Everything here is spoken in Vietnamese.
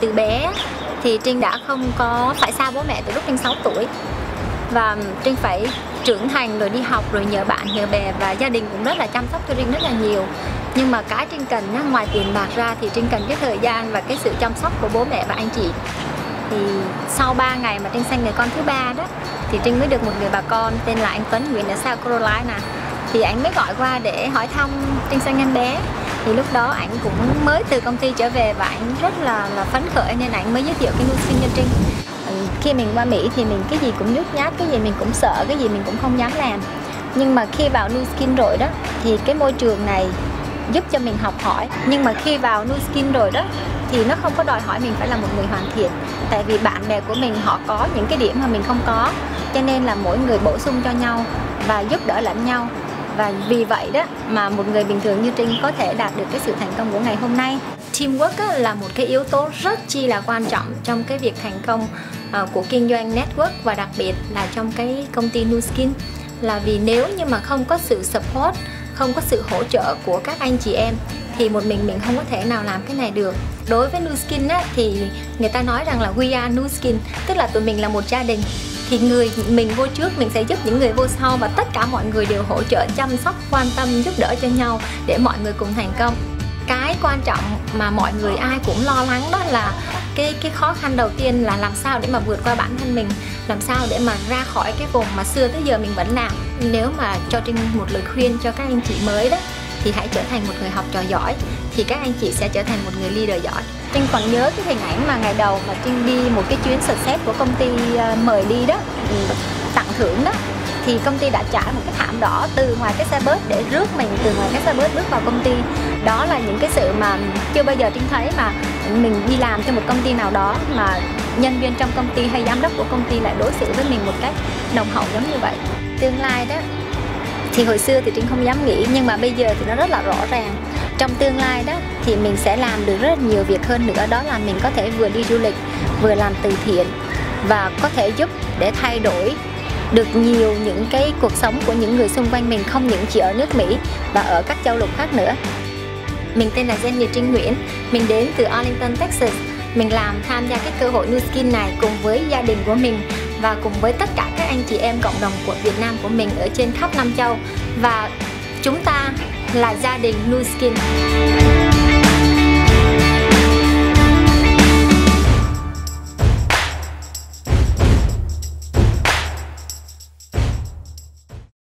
Từ bé thì Trinh đã không có phải xa bố mẹ từ lúc Trinh 6 tuổi. Và Trinh phải trưởng thành rồi đi học rồi nhờ bạn nhờ bè và gia đình cũng rất là chăm sóc cho Trinh rất là nhiều. Nhưng mà cái Trinh cần á, ngoài tiền bạc ra thì Trinh cần cái thời gian và cái sự chăm sóc của bố mẹ và anh chị. Thì sau 3 ngày mà Trinh sinh người con thứ ba đó thì Trinh mới được một người bà con tên là anh Tuấn Nguyễn ở South Carolina thì anh mới gọi qua để hỏi thăm Trinh sinh em bé thì lúc đó ảnh cũng mới từ công ty trở về và ảnh rất là là phấn khởi nên ảnh mới giới thiệu cái nuôi sinh cho Trinh khi mình qua Mỹ thì mình cái gì cũng nhút nhát, cái gì mình cũng sợ, cái gì mình cũng không dám làm. Nhưng mà khi vào Nu Skin rồi đó, thì cái môi trường này giúp cho mình học hỏi. Nhưng mà khi vào Nu Skin rồi đó, thì nó không có đòi hỏi mình phải là một người hoàn thiện. Tại vì bạn bè của mình họ có những cái điểm mà mình không có. Cho nên là mỗi người bổ sung cho nhau và giúp đỡ lẫn nhau và vì vậy đó mà một người bình thường như Trinh có thể đạt được cái sự thành công của ngày hôm nay. Teamwork á, là một cái yếu tố rất chi là quan trọng trong cái việc thành công uh, của kinh doanh network và đặc biệt là trong cái công ty Nuskin là vì nếu như mà không có sự support không có sự hỗ trợ của các anh chị em thì một mình mình không có thể nào làm cái này được. Đối với Nuskin á, thì người ta nói rằng là we are Nuskin tức là tụi mình là một gia đình thì người mình vô trước, mình sẽ giúp những người vô sau và tất cả mọi người đều hỗ trợ, chăm sóc, quan tâm, giúp đỡ cho nhau để mọi người cùng thành công. Cái quan trọng mà mọi người ai cũng lo lắng đó là cái cái khó khăn đầu tiên là làm sao để mà vượt qua bản thân mình, làm sao để mà ra khỏi cái vùng mà xưa tới giờ mình vẫn làm. Nếu mà cho trinh một lời khuyên cho các anh chị mới đó thì hãy trở thành một người học trò giỏi, thì các anh chị sẽ trở thành một người leader giỏi. Trinh còn nhớ cái hình ảnh mà ngày đầu mà Trinh đi một cái chuyến success của công ty ờ, mời đi đó ừ, tặng thưởng đó, thì công ty đã trải một cái thảm đỏ từ ngoài cái xe bus để rước mình từ ngoài cái xe bus bước vào công ty. Đó là những cái sự mà chưa bao giờ trinh thấy mà mình đi làm cho một công ty nào đó mà nhân viên trong công ty hay giám đốc của công ty lại đối xử với mình một cách đồng hậu giống như vậy. Tương lai đó thì hồi xưa thì trinh không dám nghĩ nhưng mà bây giờ thì nó rất là rõ ràng trong tương lai đó thì mình sẽ làm được rất nhiều việc hơn nữa đó là mình có thể vừa đi du lịch vừa làm từ thiện và có thể giúp để thay đổi được nhiều những cái cuộc sống của những người xung quanh mình không những chỉ ở nước Mỹ và ở các châu lục khác nữa. Mình tên là Jenny Trinh Nguyễn, mình đến từ Arlington, Texas. Mình làm tham gia cái cơ hội New Skin này cùng với gia đình của mình và cùng với tất cả các anh chị em cộng đồng của Việt Nam của mình ở trên khắp Nam Châu và chúng ta là gia đình Nu Skin.